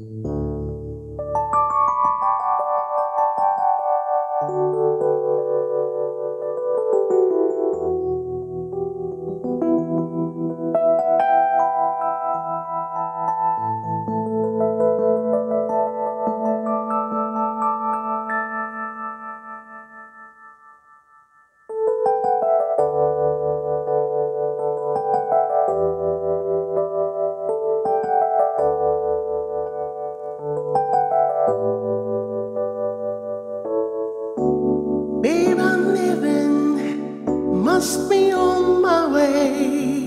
Babe, must be on my way.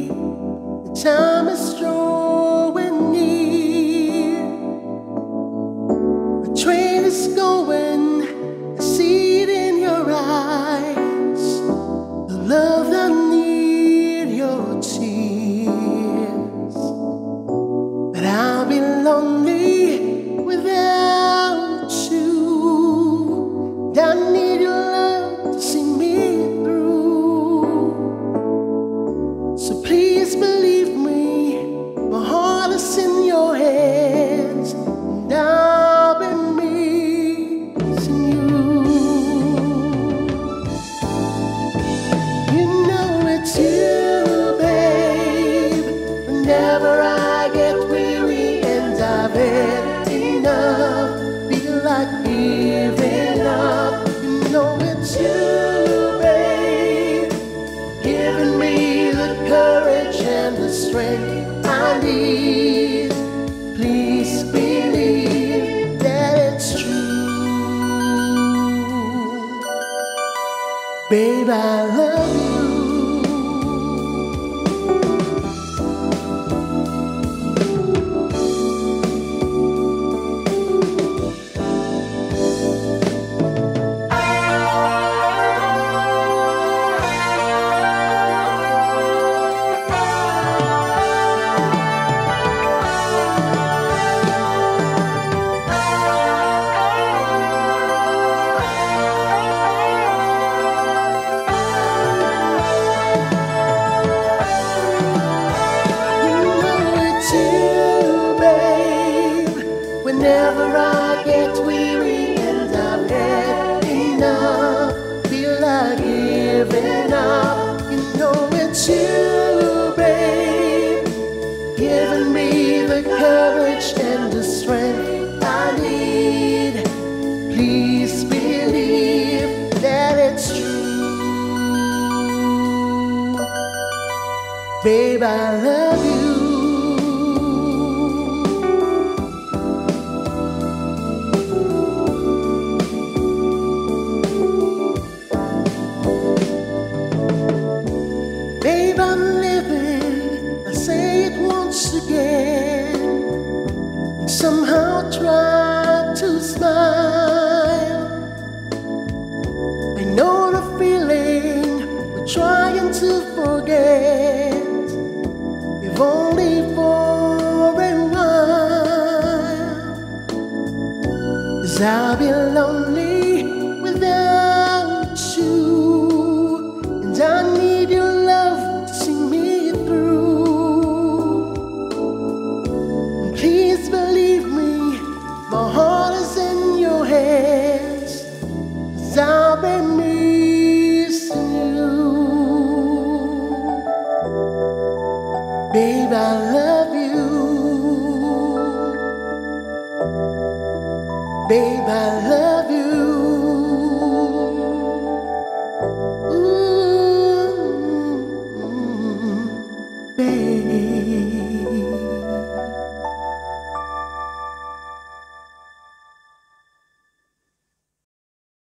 Enough, feel like giving up. You know it's you, babe. Giving me the courage and the strength I need. Please believe that it's true. Babe, I love. You giving up. You know it's you, babe. Giving me the courage and the strength I need. Please believe that it's true. Babe, I love you. Somehow try to smile. I know the feeling we're trying to forget. If only for a while. Cause I'll be lonely without Babe, I love you. Babe, I love you.